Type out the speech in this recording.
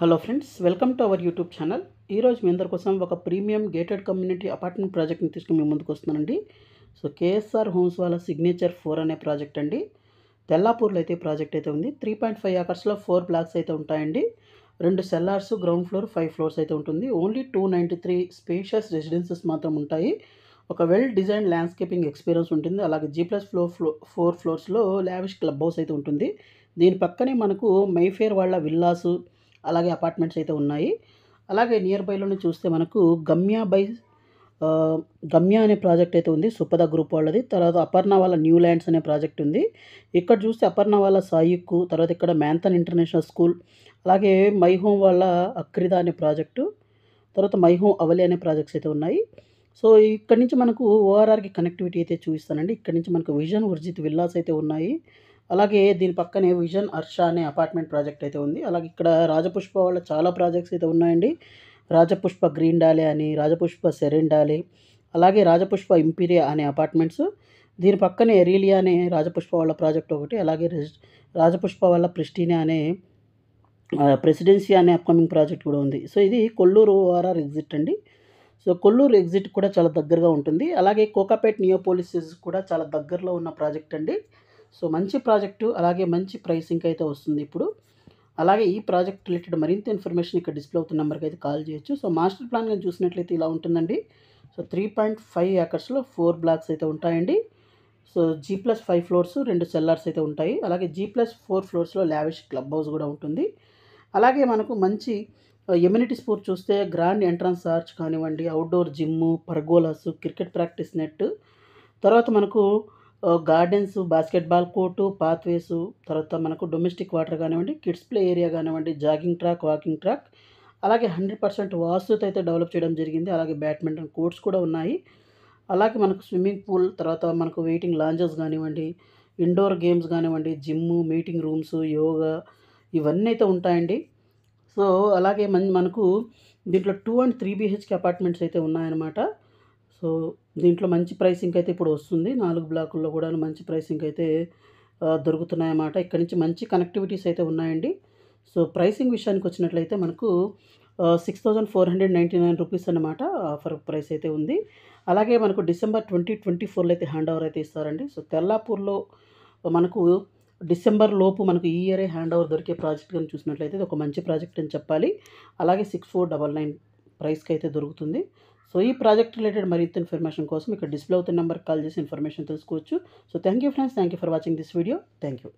Hello friends welcome to our YouTube channel. ఈరోజు మీ అందరి కోసం ఒక ప్రీమియం గేటెడ్ కమ్యూనిటీ అపార్ట్మెంట్ ప్రాజెక్ట్ని తీసుకుని మీ ముందుకు వస్తున్నానండి. సో కేఎస్ఆర్ హోమ్స్ వాళ్ళ సిగ్నేచర్ ఫోర్ అనే ప్రాజెక్ట్ అండి. తెల్లాపూర్లో అయితే ప్రాజెక్ట్ అయితే ఉంది. త్రీ పాయింట్ ఫైవ్ ఏకర్స్లో ఫోర్ బ్లాక్స్ అయితే ఉంటాయండి. రెండు cellars ground floor five floors అయితే ఉంటుంది. Only two ninety three spacious residences మాత్రం ఉంటాయి. ఒక వెల్ డిజైన్ ల్యాండ్స్కేపింగ్ ఎక్స్పీరియన్స్ ఉంటుంది. అలాగే G plus floor floor four ఫ్లోర్స్లో lavish club house అయితే ఉంటుంది. దీని పక్కనే మనకు మైఫేర్ వాళ్ళ విల్లాసు అలాగే అపార్ట్మెంట్స్ అయితే ఉన్నాయి. అలాగే నియర్ బైలోనే చూస్తే మనకు గమ్య బై గమ్య అనే ప్రాజెక్ట్ అయితే ఉంది. సుపద గ్రూప్ వాళ్ళది. తర్వాత అపర్ణ వాళ్ళ న్యూ ల్యాండ్స్ అనే ప్రాజెక్ట్ ఉంది. ఇక్కడ చూస్తే అపర్ణ వాళ్ళ సాయిక్కు తర్వాత ఇక్కడ మ్యాంథన్ ఇంటర్నేషనల్ స్కూల్ అలాగే మై హోమ్ వాళ్ళ అక్రిద అనే ప్రాజెక్టు తర్వాత మై హోమ్ అవలి అనే ప్రాజెక్ట్స్ అయితే ఉన్నాయి. సో ఇక్కడ నుంచి మనకు ఓఆర్ఆర్కి కనెక్టివిటీ అయితే చూపిస్తానండి. ఇక్కడ నుంచి మనకు విజన్ వర్జిత్ విల్లాస్ అయితే ఉన్నాయి. అలాగే దీని పక్కనే విజన్ హర్ష అనే అపార్ట్మెంట్ ప్రాజెక్ట్ అయితే ఉంది. అలాగే ఇక్కడ రాజపుష్ప వాళ్ళ చాలా ప్రాజెక్ట్స్ అయితే ఉన్నాయండి. రాజపుష్ప గ్రీన్ డాలే అని రాజపుష్ప సెరెన్ డాలే అలాగే రాజపుష్ప ఇంపీరియా అనే అపార్ట్మెంట్స్. దీని పక్కనే ఎరీలియా అనే రాజపుష్ప వాళ్ళ ప్రాజెక్ట్ ఒకటి అలాగే రాజపుష్ప వాళ్ళ ప్రిస్టీనియా అనే ప్రెసిడెన్సీ అనే అప్కమింగ్ ప్రాజెక్ట్ కూడా ఉంది. సో ఇది కొల్లూరు ఓఆర్ఆర్ ఎగ్జిట్ అండి. సో కొల్లూరు ఎగ్జిట్ కూడా చాలా దగ్గరగా ఉంటుంది. అలాగే కోకాపేట్ నియోపోలిసిస్ కూడా చాలా దగ్గరలో ఉన్న ప్రాజెక్ట్ అండి. సో మంచి ప్రాజెక్టు అలాగే మంచి ప్రైసింగ్ అయితే వస్తుంది ఇప్పుడు. అలాగే ఈ ప్రాజెక్ట్ రిలేటెడ్ మరింత ఇన్ఫర్మేషన్ ఇక్కడ డిస్ప్లే అవుతున్న నెంబర్కి అయితే కాల్ చేయొచ్చు. సో మాస్టర్ ప్లాన్ కానీ చూసినట్లయితే ఇలా ఉంటుందండి. సో త్రీ పాయింట్ ఫైవ్ ఏకర్స్లో ఫోర్ బ్లాక్స్ అయితే ఉంటాయండి. So G plus five floors రెండు సెల్లార్స్ అయితే ఉంటాయి. అలాగే జీ ప్లస్ ఫోర్ ఫ్లోర్స్లో లావిష్ క్లబ్ హౌస్ కూడా ఉంటుంది. అలాగే మనకు మంచి ఎమ్యూనిటీ స్పోర్ట్ చూస్తే గ్రాండ్ ఎంట్రన్స్ ఆర్చ్ కానివ్వండి outdoor gym pergolas cricket practice net. తర్వాత మనకు గార్డెన్స్ బాస్కెట్బాల్ కోర్టు పాత్వేస్ తర్వాత మనకు డొమెస్టిక్ వాటర్ కానివ్వండి కిడ్స్ ప్లే ఏరియా కానివ్వండి జాగింగ్ ట్రాక్ వాకింగ్ ట్రాక్. అలాగే హండ్రెడ్ పర్సెంట్ వాస్తుతో అయితే డెవలప్ చేయడం జరిగింది. అలాగే బ్యాడ్మింటన్ కోర్ట్స్ కూడా ఉన్నాయి. అలాగే మనకు స్విమ్మింగ్ పూల్ తర్వాత మనకు వెయిటింగ్ లాంజెస్ కానివ్వండి ఇండోర్ గేమ్స్ కానివ్వండి జిమ్ మీటింగ్ రూమ్స్ యోగా ఇవన్నీ అయితే ఉంటాయండి. సో అలాగే మన మనకు దీంట్లో two and three BHK apartments అయితే ఉన్నాయన్నమాట. సో దీంట్లో మంచి ప్రైసింగ్ అయితే ఇప్పుడు వస్తుంది. నాలుగు బ్లాకుల్లో కూడా మంచి ప్రైసింగ్ అయితే దొరుకుతున్నాయన్నమాట. ఇక్కడ నుంచి మంచి కనెక్టివిటీస్ అయితే ఉన్నాయండి. సో ప్రైసింగ్ విషయానికి వచ్చినట్లయితే మనకు six thousand four hundred ninety nine rupees అనమాట ఆఫర్ ప్రైస్ అయితే ఉంది. అలాగే మనకు డిసెంబర్ ట్వంటీ ట్వంటీ ఫోర్లో అయితే హ్యాండ్ ఓవర్ అయితే ఇస్తారండి. సో తెల్లాపూర్లో మనకు డిసెంబర్ లోపు మనకు ఈ ఇయరే హ్యాండ్ ఓవర్ దొరికే ప్రాజెక్ట్ కానీ చూసినట్లయితే ఇది ఒక మంచి ప్రాజెక్ట్ అని చెప్పాలి. అలాగే సిక్స్ ఫోర్ డబల్ నైన్ ప్రైస్కి అయితే దొరుకుతుంది. సో ఈ ప్రాజెక్ట్ రిలేటెడ్ మరింత ఇన్ఫర్మేషన్ కోసం ఇక్కడ డిస్ప్లే అవుతున్న నెంబర్కి కాల్ చేసి ఇన్ఫర్మేషన్ తెలుసుకోవచ్చు. So thank you friends. Thank you for watching this video. Thank you.